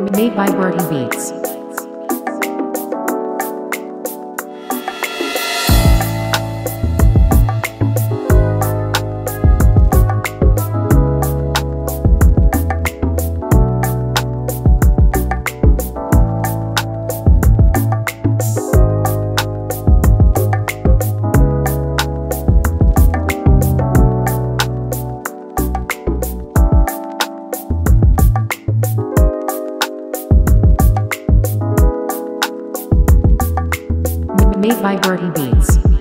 Made by Burton Beats. Made by Burton Beats.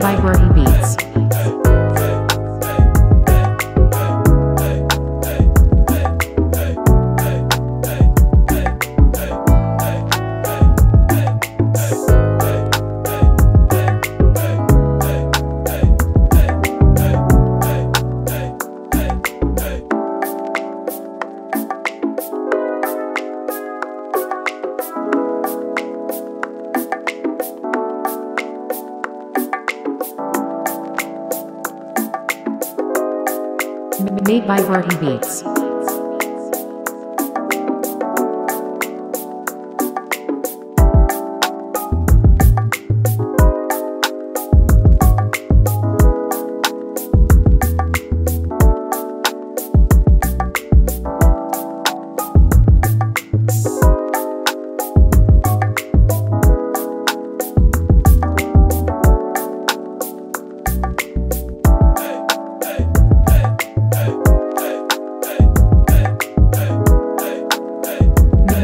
By Burton Beats. Made by Burton Beats.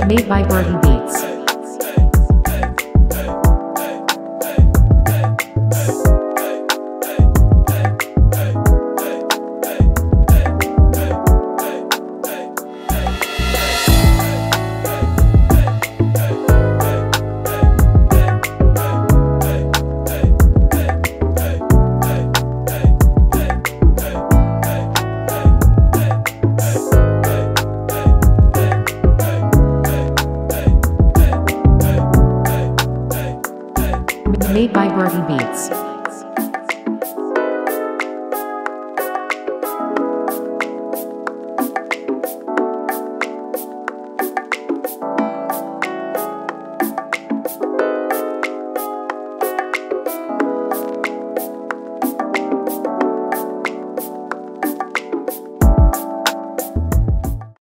Made by Burton Beats. Made by Burton Beats.